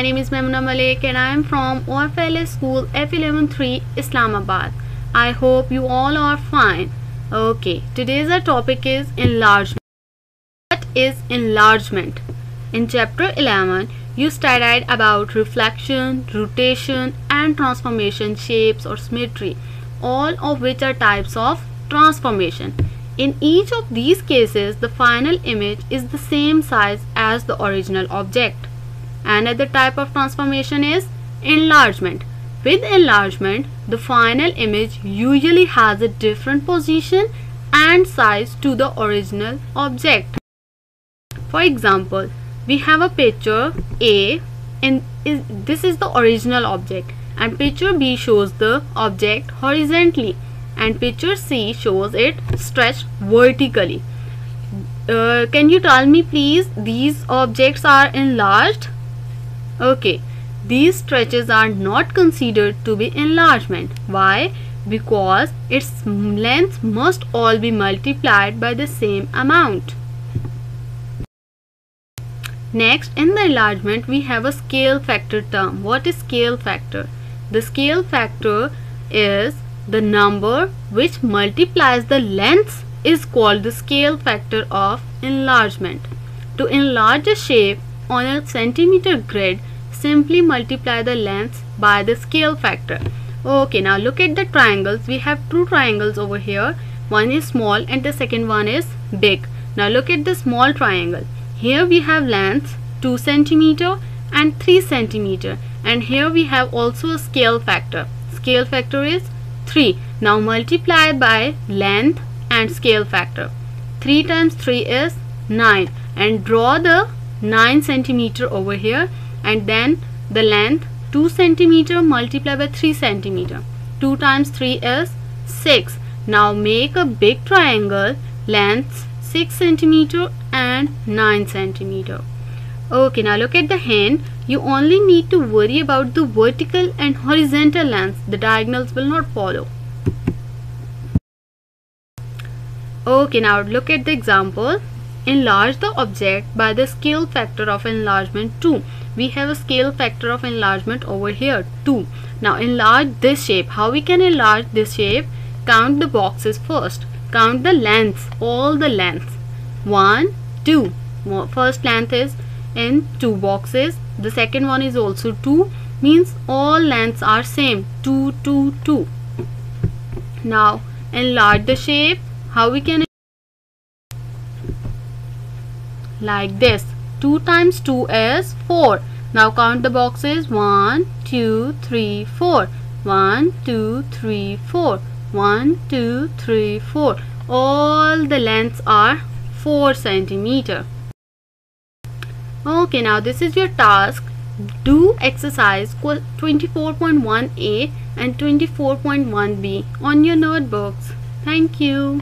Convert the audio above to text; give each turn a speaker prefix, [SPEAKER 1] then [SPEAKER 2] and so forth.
[SPEAKER 1] my name is Memuna Malik and I am from OFLS School F113 Islamabad. I hope you all are fine. Okay, today's our topic is enlargement. What is enlargement? In chapter 11, you studied about reflection, rotation and transformation shapes or symmetry, all of which are types of transformation. In each of these cases, the final image is the same size as the original object. Another type of transformation is enlargement. With enlargement, the final image usually has a different position and size to the original object. For example, we have a picture A and is, this is the original object and picture B shows the object horizontally and picture C shows it stretched vertically. Uh, can you tell me please these objects are enlarged? Okay, these stretches are not considered to be enlargement. Why? Because its length must all be multiplied by the same amount. Next, in the enlargement, we have a scale factor term. What is scale factor? The scale factor is the number which multiplies the length is called the scale factor of enlargement. To enlarge a shape on a centimeter grid, simply multiply the length by the scale factor. Okay, now look at the triangles. We have two triangles over here. One is small and the second one is big. Now look at the small triangle. Here we have length 2 centimeter and 3 centimeter and here we have also a scale factor. Scale factor is 3. Now multiply by length and scale factor. 3 times 3 is 9 and draw the 9 centimeter over here and then the length 2 centimeter multiplied by 3 centimeter. 2 times 3 is 6 now make a big triangle length 6 centimeter and 9 centimeter. Okay now look at the hand. You only need to worry about the vertical and horizontal lengths. The diagonals will not follow. Okay now look at the example. Enlarge the object by the scale factor of enlargement 2 we have a scale factor of enlargement over here 2 now enlarge this shape. How we can enlarge this shape? Count the boxes first. Count the lengths all the lengths. 1 2 first length is in two boxes. The second one is also 2 means all lengths are same. 2 2 2 now enlarge the shape. How we can like this 2 times 2 is 4 now count the boxes. 1 2 3 4 1 2 3 4 1 2 3 4 all the lengths are 4 centimeter. Okay now this is your task. Do exercise 24.1a and 24.1b on your notebooks. Thank you